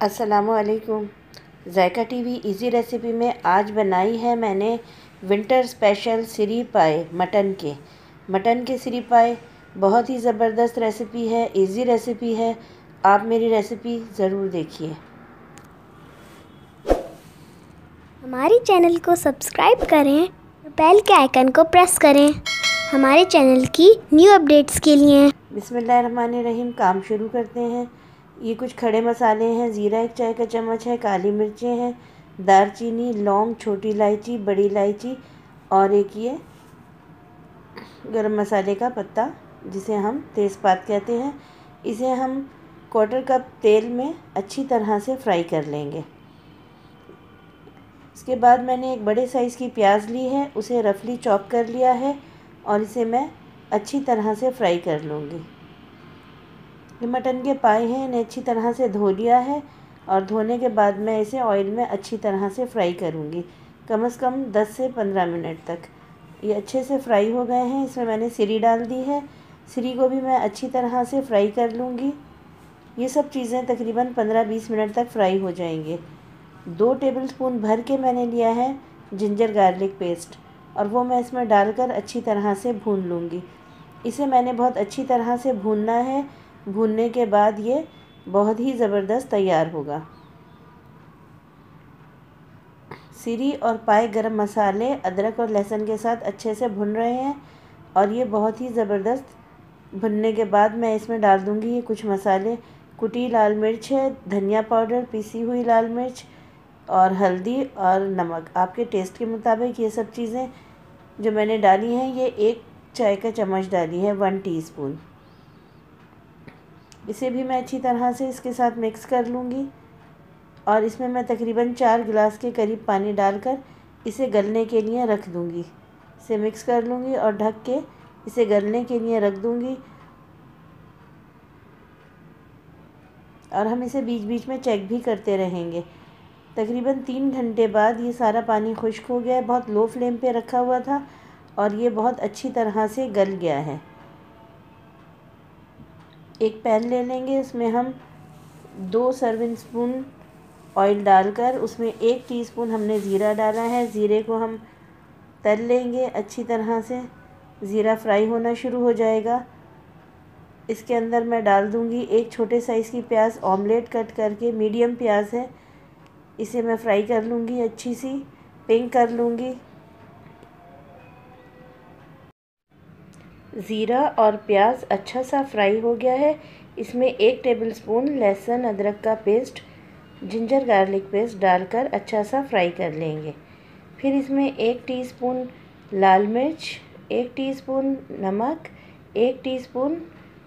असलकुम जायका TV easy recipe में आज बनाई है मैंने विंटर स्पेशल सिरी पाए मटन के। मटन के सिरी पाए बहुत ही ज़बरदस्त रेसिपी है इजी रेसिपी है। आप मेरी रेसिपी ज़रूर देखिए। हमारे चैनल को सब्सक्राइब करें बेल के आइकन को प्रेस करें। हमारे चैनल की न्यू अपडेट्स के लिए। बिस्मिल्लाहिर्रहमानिर्रहीम काम शुरू करते हैं। ये कुछ खड़े मसाले हैं, ज़ीरा एक चाय का चम्मच है, काली मिर्चें हैं दारचीनी लौंग, छोटी इलायची, बड़ी इलायची और एक ये गरम मसाले का पत्ता, जिसे हम तेज़पात कहते हैं। इसे हम क्वार्टर कप तेल में अच्छी तरह से फ्राई कर लेंगे। इसके बाद मैंने एक बड़े साइज़ की प्याज ली है, उसे रफली चॉप कर लिया है और इसे मैं अच्छी तरह से फ्राई कर लूँगी। ये मटन के पाए हैं, इन्हें अच्छी तरह से धो लिया है और धोने के बाद मैं इसे ऑयल में अच्छी तरह से फ्राई करूँगी। कम से कम 10 से 15 मिनट तक। ये अच्छे से फ्राई हो गए हैं, इसमें मैंने सिरी डाल दी है। सिरी को भी मैं अच्छी तरह से फ्राई कर लूँगी। ये सब चीज़ें तकरीबन 15-20 मिनट तक फ्राई हो जाएँगे। दो टेबल स्पून भर के मैंने लिया है जिंजर गार्लिक पेस्ट और वो मैं इसमें डालकर अच्छी तरह से भून लूँगी। इसे मैंने बहुत अच्छी तरह से भूनना है। भूनने के बाद ये बहुत ही ज़बरदस्त तैयार होगा। सीरी और पाए गरम मसाले, अदरक और लहसुन के साथ अच्छे से भुन रहे हैं और ये बहुत ही ज़बरदस्त भुनने के बाद मैं इसमें डाल दूँगी ये कुछ मसाले। कुटी लाल मिर्च है, धनिया पाउडर, पीसी हुई लाल मिर्च और हल्दी और नमक। आपके टेस्ट के मुताबिक ये सब चीज़ें जो मैंने डाली हैं, ये एक चाय का चम्मच डाली है, वन टीस्पून। इसे भी मैं अच्छी तरह से इसके साथ मिक्स कर लूँगी। और इसमें मैं तकरीबन चार गिलास के करीब पानी डालकर इसे गलने के लिए रख दूँगी। इसे मिक्स कर लूँगी और ढक के इसे गलने के लिए रख दूँगी। और हम इसे बीच बीच में चेक भी करते रहेंगे। तकरीबन तीन घंटे बाद ये सारा पानी खुश्क हो गया है। बहुत लो फ्लेम पे रखा हुआ था और ये बहुत अच्छी तरह से गल गया है। एक पैन ले लेंगे, उसमें हम दो सर्विंग स्पून ऑयल डालकर उसमें एक टीस्पून हमने ज़ीरा डाला है। ज़ीरे को हम तल लेंगे, अच्छी तरह से ज़ीरा फ्राई होना शुरू हो जाएगा। इसके अंदर मैं डाल दूँगी एक छोटे साइज़ की प्याज ऑमलेट कट करके मीडियम प्याज है। इसे मैं फ्राई कर लूँगी अच्छी सी पिंक कर लूँगी। ज़ीरा और प्याज अच्छा सा फ्राई हो गया है। इसमें एक टेबलस्पून लहसुन, अदरक का पेस्ट, जिंजर गार्लिक पेस्ट डालकर अच्छा सा फ्राई कर लेंगे। फिर इसमें एक टीस्पून लाल मिर्च, एक टीस्पून नमक, एक टीस्पून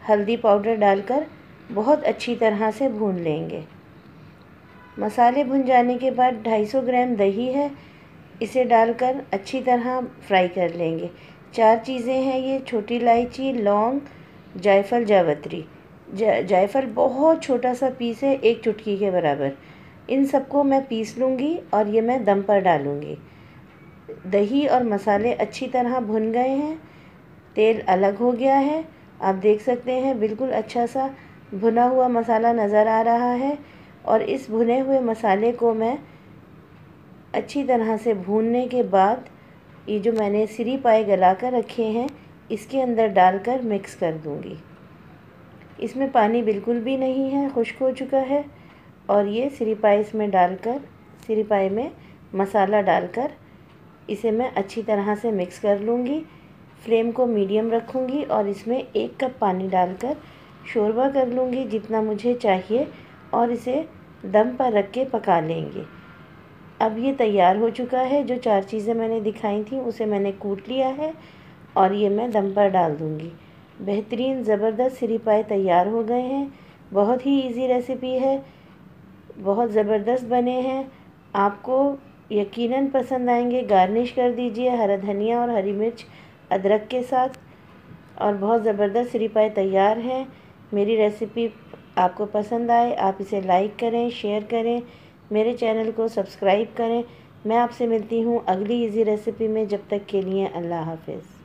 हल्दी पाउडर डालकर बहुत अच्छी तरह से भून लेंगे। मसाले भुन जाने के बाद 250 ग्राम दही है। इसे डालकर अच्छी तरह फ्राई कर लेंगे। चार चीज़ें हैं ये, छोटी इलायची, लौंग, जायफल, जावत्री। जायफल बहुत छोटा सा पीस है, एक चुटकी के बराबर। इन सबको मैं पीस लूँगी और ये मैं दम पर डालूँगी। दही और मसाले अच्छी तरह भुन गए हैं, तेल अलग हो गया है। आप देख सकते हैं, बिल्कुल अच्छा सा भुना हुआ मसाला नज़र आ रहा है और इस भुने हुए मसाले को मैं अच्छी तरह से भूनने के बाद ये जो मैंने सिरी पाए गला कर रखे हैं, इसके अंदर डालकर मिक्स कर दूँगी। इसमें पानी बिल्कुल भी नहीं है, खुश्क हो चुका है। और ये सिरी पाए इसमें डालकर, सिरी पाए में मसाला डालकर, इसे मैं अच्छी तरह से मिक्स कर लूँगी। फ्लेम को मीडियम रखूँगी और इसमें एक कप पानी डालकर शोरबा कर लूँगी जितना मुझे चाहिए और इसे दम पर रख के पका लेंगे। अब ये तैयार हो चुका है। जो चार चीज़ें मैंने दिखाई थी, उसे मैंने कूट लिया है और ये मैं दम पर डाल दूँगी। बेहतरीन, ज़बरदस्त सिरी पाए तैयार हो गए हैं। बहुत ही इजी रेसिपी है। बहुत ज़बरदस्त बने हैं। आपको यकीनन पसंद आएँगे। गार्निश कर दीजिए हरा धनिया और हरी मिर्च अदरक के साथ। और बहुत ज़बरदस्त सिरी पाए तैयार हैं। मेरी रेसिपी आपको पसंद आए, आप इसे लाइक करें शेयर करें। मेरे चैनल को सब्सक्राइब करें। मैं आपसे मिलती हूँ अगली इजी रेसिपी में। जब तक के लिए अल्लाह हाफिज़।